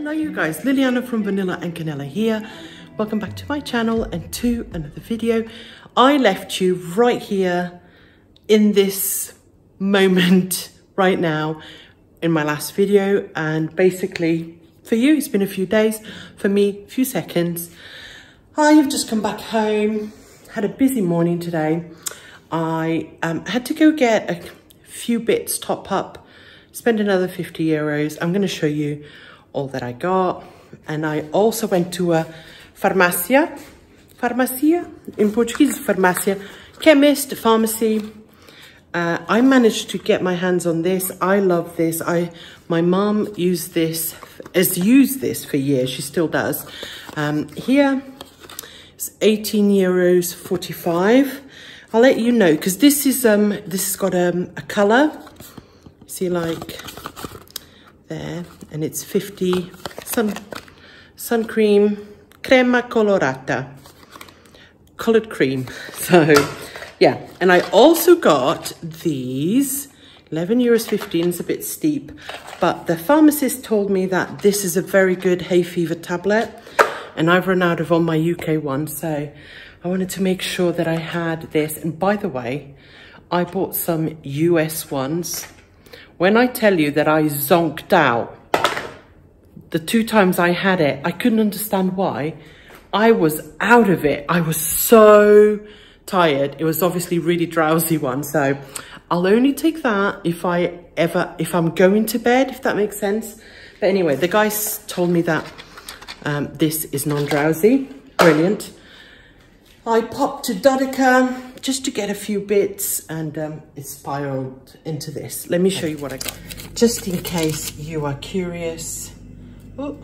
Hello you guys, Liliana from Vanilla and Canela here. Welcome back to my channel and to another video. I left you right here in this moment right now in my last video and basically for you it's been a few days, for me a few seconds. I've just come back home, had a busy morning today. I um, had to go get a few bits top up, spend another 50 euros. I'm going to show you all that I got. And I also went to a farmácia, farmácia, in Portuguese farmácia, chemist, pharmacy. Uh, I managed to get my hands on this. I love this. I, my mom used this, has used this for years. She still does. Um, here, it's 18 euros 45. I'll let you know because this is um this has got um, a color. See like there, and it's 50 sun sun cream crema colorata colored cream. So yeah, and I also got these 11 euros 15 is a bit steep, but the pharmacist told me that this is a very good hay fever tablet and I've run out of all my UK ones. So I wanted to make sure that I had this. And by the way, I bought some US ones. When I tell you that I zonked out the two times I had it, I couldn't understand why. I was out of it. I was so tired. It was obviously really drowsy one. So I'll only take that if I ever, if I'm going to bed, if that makes sense. But anyway, the guys told me that um, this is non-drowsy. Brilliant. I popped to Dodica just to get a few bits and um, it spiraled into this. Let me show you what I got. Just in case you are curious. Oh,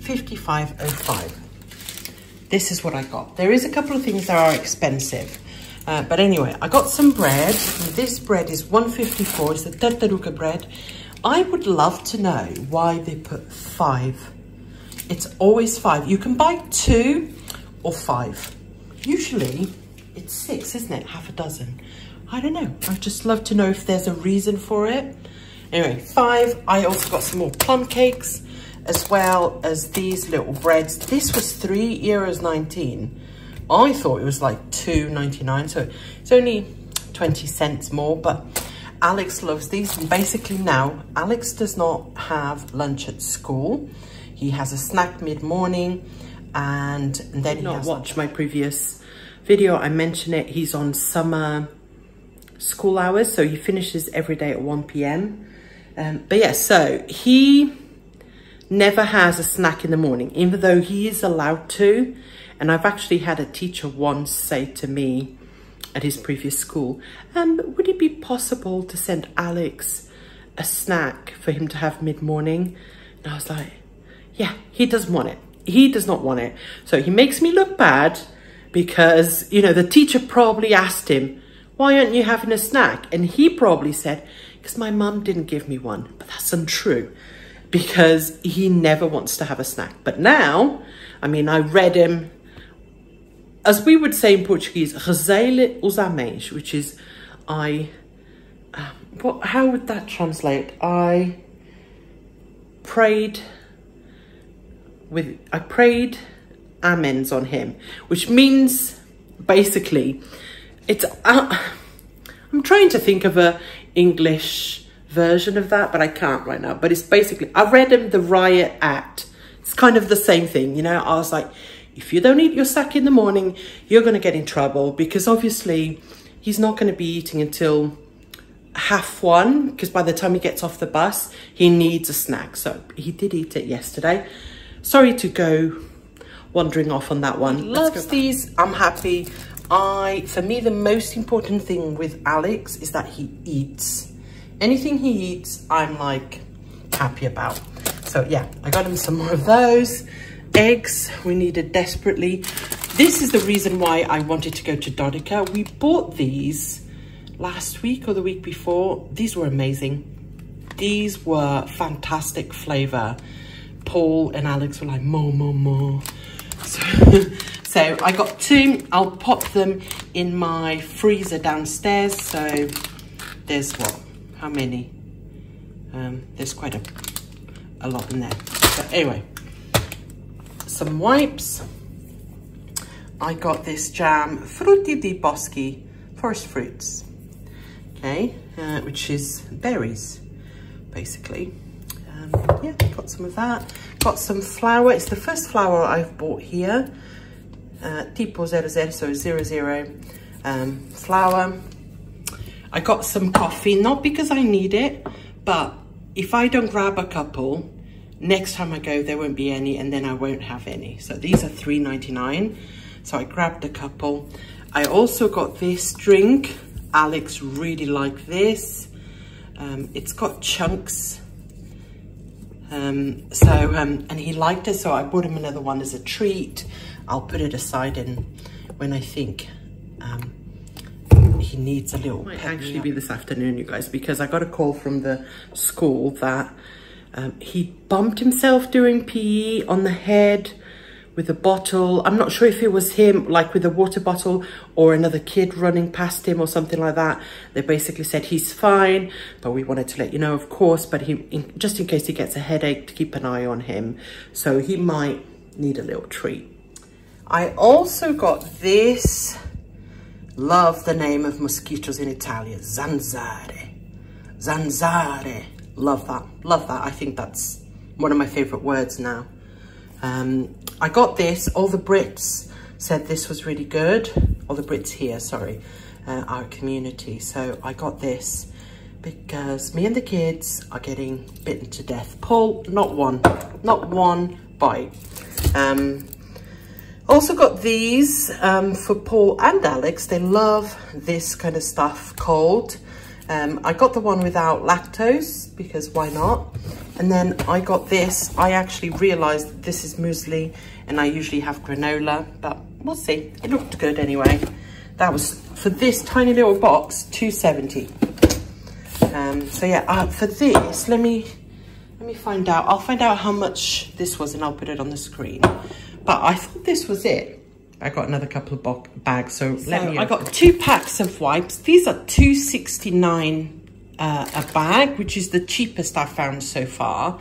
5505. This is what I got. There is a couple of things that are expensive. Uh, but anyway, I got some bread. This bread is 154. It's the tartaruga bread. I would love to know why they put five it's always five. You can buy two or five. Usually it's six, isn't it? Half a dozen. I don't know. I'd just love to know if there's a reason for it. Anyway, five. I also got some more plum cakes as well as these little breads. This was three euros 19. I thought it was like two ninety nine, so it's only 20 cents more, but Alex loves these. And basically now, Alex does not have lunch at school. He has a snack mid-morning and, and then he not watch my previous video. I mentioned it. He's on summer school hours, so he finishes every day at 1 p.m. Um, but yeah, so he never has a snack in the morning, even though he is allowed to. And I've actually had a teacher once say to me at his previous school, um, would it be possible to send Alex a snack for him to have mid-morning? And I was like, yeah, he doesn't want it. He does not want it. So he makes me look bad because, you know, the teacher probably asked him, why aren't you having a snack? And he probably said, because my mum didn't give me one. But that's untrue because he never wants to have a snack. But now, I mean, I read him, as we would say in Portuguese, rezele os which is I, uh, what, how would that translate? I prayed with I prayed amens on him, which means basically it's uh, I'm trying to think of a English version of that, but I can't right now. But it's basically I read him the riot act. It's kind of the same thing, you know. I was like, if you don't eat your sack in the morning, you're going to get in trouble because obviously he's not going to be eating until half one because by the time he gets off the bus, he needs a snack. So he did eat it yesterday. Sorry to go wandering off on that one. Loves these. I'm happy. I, for me, the most important thing with Alex is that he eats. Anything he eats, I'm like happy about. So yeah, I got him some more of those. Eggs, we needed desperately. This is the reason why I wanted to go to Dodica. We bought these last week or the week before. These were amazing. These were fantastic flavor. Paul and Alex were like, more, more, more. So, so I got two. I'll pop them in my freezer downstairs. So there's what? How many? Um, there's quite a a lot in there. But anyway, some wipes. I got this jam, Frutti di Boschi, forest fruits, okay, uh, which is berries, basically. Yeah, got some of that. Got some flour. It's the first flour I've bought here. Uh, tipo 00, so 00 um, flour. I got some coffee, not because I need it, but if I don't grab a couple, next time I go, there won't be any and then I won't have any. So these are $3.99. So I grabbed a couple. I also got this drink. Alex really liked this. Um, it's got chunks. Um, so, um, and he liked it, so I bought him another one as a treat. I'll put it aside and when I think um, he needs a little Might actually be this afternoon, you guys, because I got a call from the school that um, he bumped himself doing PE on the head with a bottle. I'm not sure if it was him, like with a water bottle or another kid running past him or something like that. They basically said he's fine, but we wanted to let you know, of course, but he, in, just in case he gets a headache, to keep an eye on him. So he might need a little treat. I also got this, love the name of mosquitoes in Italian, zanzare. Zanzare, love that, love that. I think that's one of my favorite words now. Um, I got this, all the Brits said this was really good. All the Brits here, sorry, uh, our community. So I got this because me and the kids are getting bitten to death. Paul, not one, not one bite. Um, also got these um, for Paul and Alex. They love this kind of stuff cold. Um, I got the one without lactose because why not? And then I got this. I actually realized this is muesli and I usually have granola, but we'll see. It looked good anyway. That was, for this tiny little box, 270. Um, so yeah, uh, for this, let me, let me find out. I'll find out how much this was and I'll put it on the screen. But I thought this was it. I got another couple of bags, so, so let me... I got two packs of wipes. These are 269 uh, a bag, which is the cheapest I've found so far.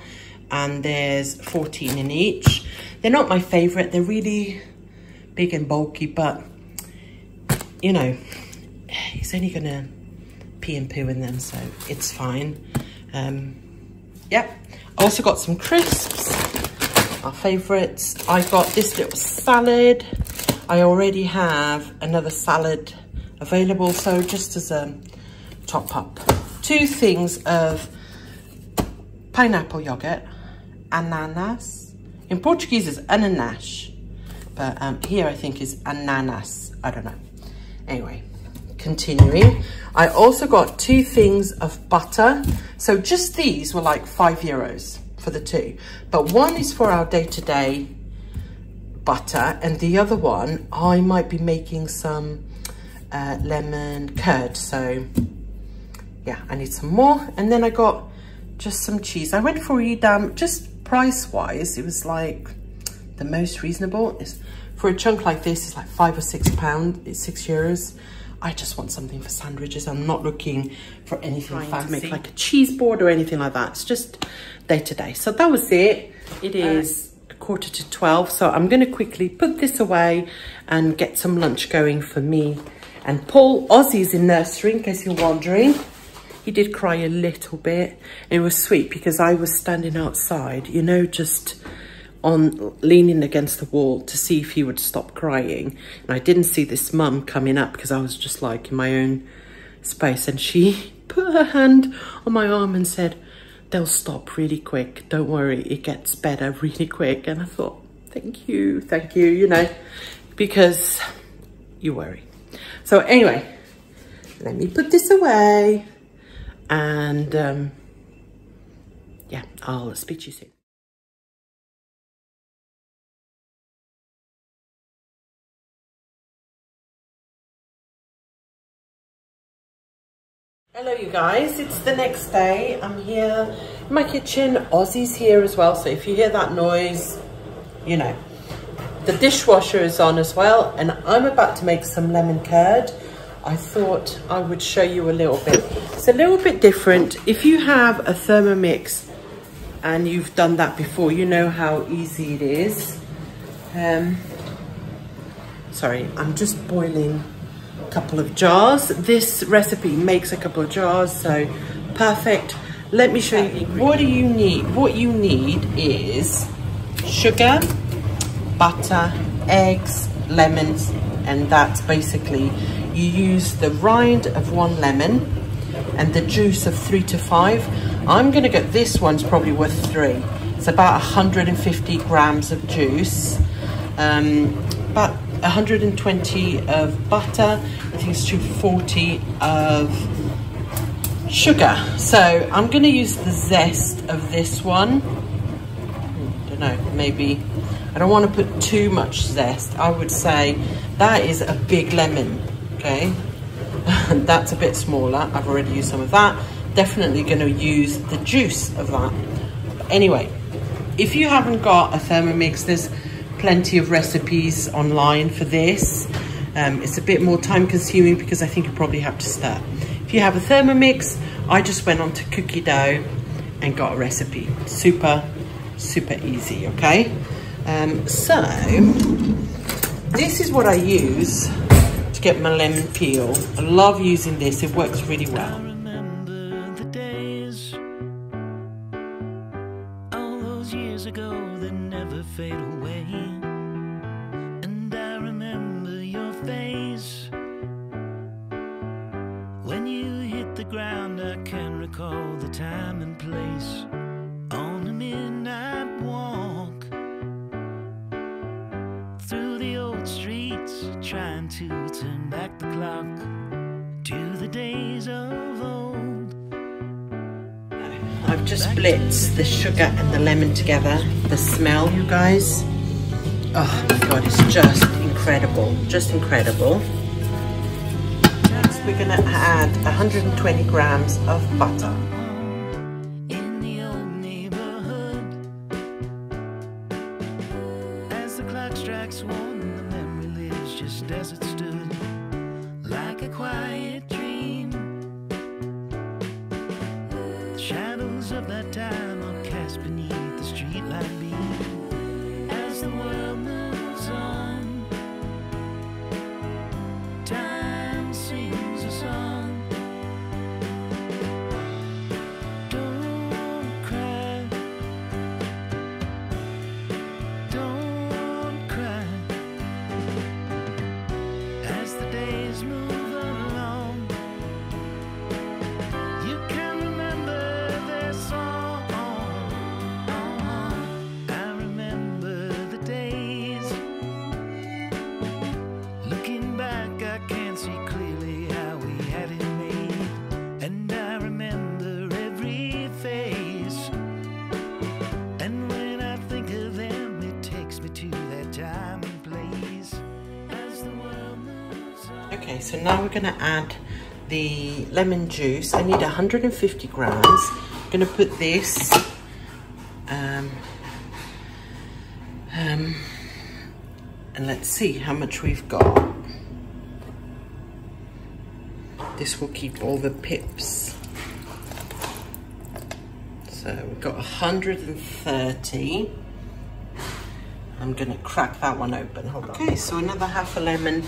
And there's 14 in each. They're not my favorite. They're really big and bulky, but you know, he's only gonna pee and poo in them, so it's fine. Um, yep. I also got some crisps, our favorites. I got this little salad. I already have another salad available, so just as a top up two things of pineapple yogurt, ananas. In Portuguese is ananas, but um, here I think is ananas. I don't know. Anyway, continuing. I also got two things of butter. So just these were like five euros for the two. But one is for our day-to-day -day butter and the other one, I might be making some uh, lemon curd. So yeah, I need some more. And then I got just some cheese. I went for Edam, just price-wise, it was like the most reasonable. Is For a chunk like this, it's like five or six pounds, it's six euros. I just want something for sandwiches. I'm not looking for anything Trying to make like a cheese board or anything like that. It's just day to day. So that was it. It is uh, a quarter to 12. So I'm going to quickly put this away and get some lunch going for me and Paul. Ozzy's in nursery, in case you're wondering. He did cry a little bit. It was sweet because I was standing outside, you know, just on leaning against the wall to see if he would stop crying. And I didn't see this mum coming up because I was just like in my own space. And she put her hand on my arm and said, they'll stop really quick. Don't worry, it gets better really quick. And I thought, thank you, thank you, you know, because you worry. So anyway, let me put this away. And um, yeah, I'll speak to you soon. Hello you guys, it's the next day. I'm here in my kitchen. Ozzy's here as well, so if you hear that noise, you know. The dishwasher is on as well, and I'm about to make some lemon curd. I thought I would show you a little bit. It's a little bit different. If you have a Thermomix and you've done that before, you know how easy it is. Um, sorry, I'm just boiling a couple of jars. This recipe makes a couple of jars, so perfect. Let me show you, what do you need? What you need is sugar, butter, eggs, lemons, and that's basically, you use the rind of one lemon and the juice of three to five. I'm gonna get, this one's probably worth three. It's about 150 grams of juice, um, about 120 of butter, I think it's 240 of sugar. So I'm gonna use the zest of this one. I don't know, maybe, I don't wanna put too much zest. I would say that is a big lemon, okay? That's a bit smaller. I've already used some of that. Definitely gonna use the juice of that. But anyway, if you haven't got a Thermomix, there's plenty of recipes online for this. Um, it's a bit more time consuming because I think you probably have to stir. If you have a Thermomix, I just went on to Cookidoo and got a recipe. Super, super easy, okay? Um, so, this is what I use get my lemon peel. I love using this, it works really well. I've just blitzed the sugar and the lemon together. The smell, you guys. Oh my God, it's just incredible. Just incredible. Next, we're gonna add 120 grams of butter. So now we're gonna add the lemon juice. I need 150 grams. I'm gonna put this, um, um, and let's see how much we've got. This will keep all the pips. So we've got 130. I'm gonna crack that one open, hold on. Okay, so another half a lemon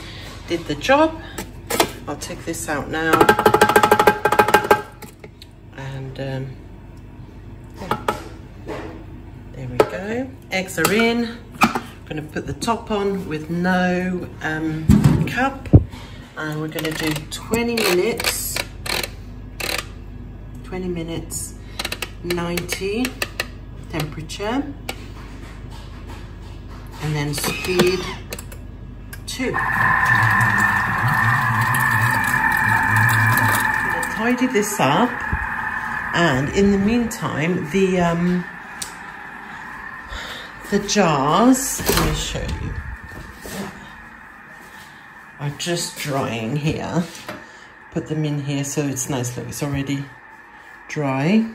did the job. I'll take this out now. And um, there we go. Eggs are in. I'm gonna put the top on with no um, cup. And we're gonna do 20 minutes. 20 minutes, 90 temperature. And then speed two. tidy this up. And in the meantime the um, the jars let me show you. Are just drying here. Put them in here so it's nice look it's already dry.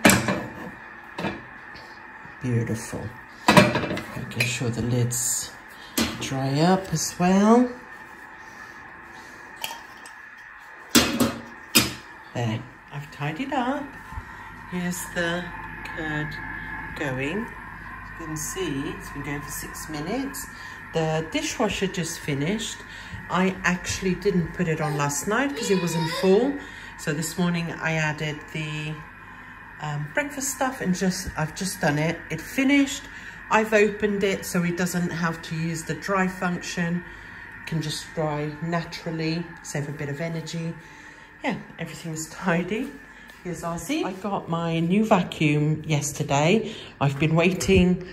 Beautiful. Making sure the lids dry up as well There, I've tidied up. Here's the curd going. You can see, it's been going for six minutes. The dishwasher just finished. I actually didn't put it on last night because it wasn't full. So this morning I added the um, breakfast stuff and just I've just done it. It finished. I've opened it so he doesn't have to use the dry function. Can just dry naturally, save a bit of energy. Yeah, everything's tidy. Here's Ozzy. I got my new vacuum yesterday. I've been waiting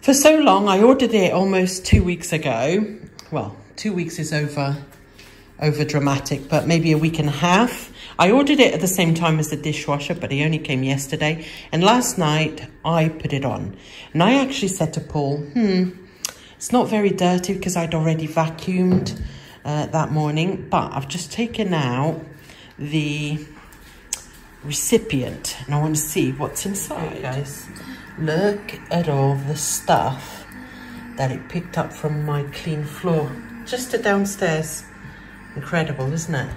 for so long. I ordered it almost two weeks ago. Well, two weeks is over over dramatic, but maybe a week and a half. I ordered it at the same time as the dishwasher, but it only came yesterday. And last night I put it on. And I actually said to Paul, hmm, it's not very dirty because I'd already vacuumed uh, that morning, but I've just taken out the recipient and I want to see what's inside. Hey guys, look at all the stuff that it picked up from my clean floor just to downstairs. Incredible, isn't it?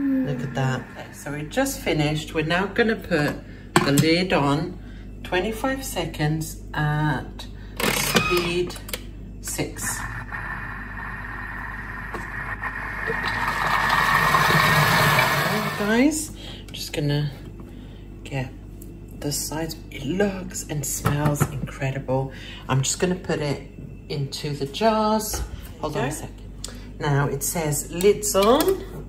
Look at that. So we just finished. We're now going to put the lid on 25 seconds at speed 6. guys, I'm just going to get the sides. It looks and smells incredible. I'm just going to put it into the jars. Hold on a second. Now it says lids on.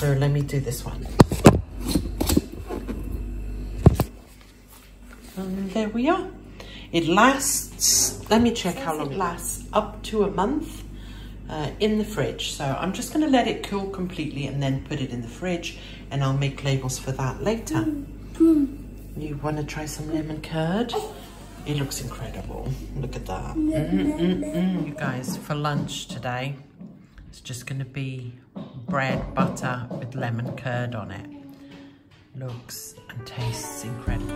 So let me do this one. And there we are. It lasts, let me check how long it lasts, up to a month uh, in the fridge. So I'm just gonna let it cool completely and then put it in the fridge and I'll make labels for that later. You wanna try some lemon curd? It looks incredible. Look at that. Mm -mm -mm you guys, for lunch today, it's just going to be bread, butter with lemon curd on it. Looks and tastes incredible.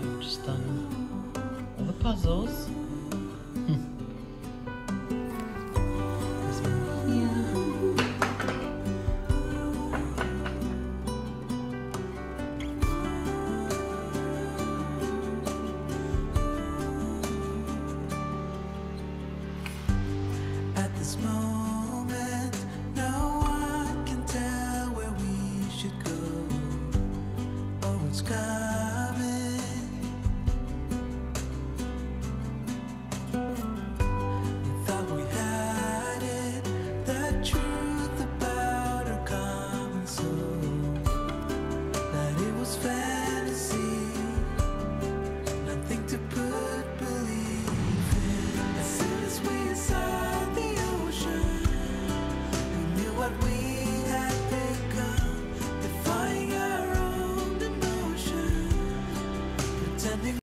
I've just done all the puzzles. sky.